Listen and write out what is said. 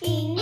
Ingen